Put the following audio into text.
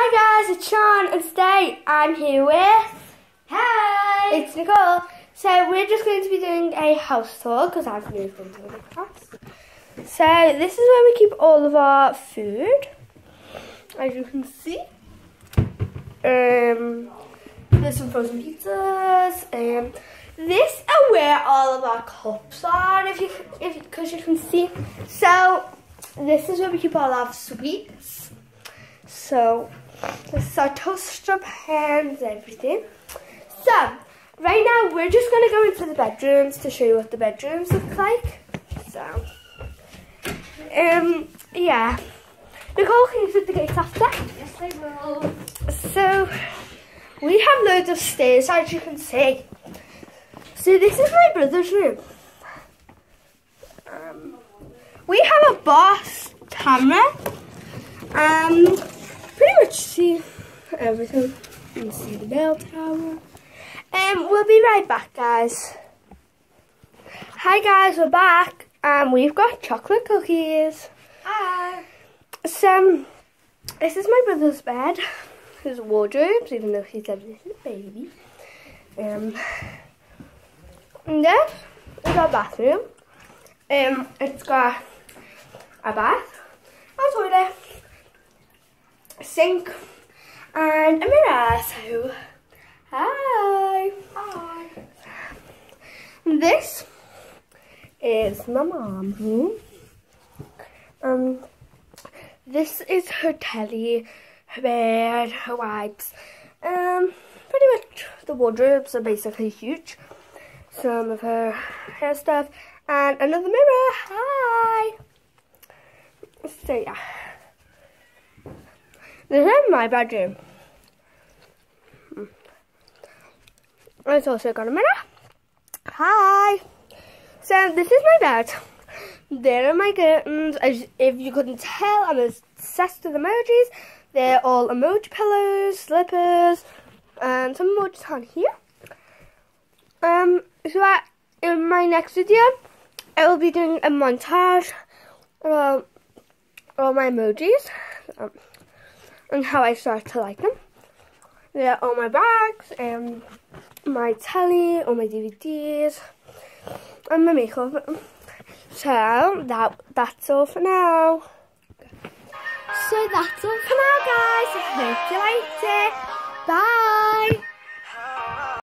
Hi guys, it's Sian and today I'm here with... Hi! It's Nicole. So we're just going to be doing a house tour because I've moved into the house. So this is where we keep all of our food, as you can see. Um, there's some frozen pizzas. Um, this is where all of our cups are, if you, if because you can see. So this is where we keep all of our sweets. So this is our toaster pans, everything. So right now we're just gonna go into the bedrooms to show you what the bedrooms look like. So um yeah. Nicole, can you put the gates after? Yes, I will. So we have loads of stairs as you can see. So this is my brother's room. Um, we have a boss camera. Um, pretty much see everything. You can see the bell tower. Um, we'll be right back, guys. Hi, guys, we're back. and we've got chocolate cookies. Hi! So, this is my brother's bed. His wardrobes, even though he's a little baby. Um, and this is our bathroom. Um, it's got a bath, a toilet, a sink, and a mirror. So, hi. Hi! This is my mom's room. Um, this is her telly, her bed, her wipes. Um, pretty much the wardrobes are basically huge. Some of her hair stuff and another mirror. Hi. So yeah, this is my bedroom. Hmm. It's also got a mirror. Hi. So this is my bed. There are my curtains. As if you couldn't tell, I'm obsessed with emojis. They're all emoji pillows, slippers, and some emojis on here. Um, so I, in my next video, I will be doing a montage of all my emojis um, and how I start to like them. There are all my bags and my telly, all my DVDs, and my makeup. So that that's all for now. So that's all for now, guys. I hope you liked it. Bye.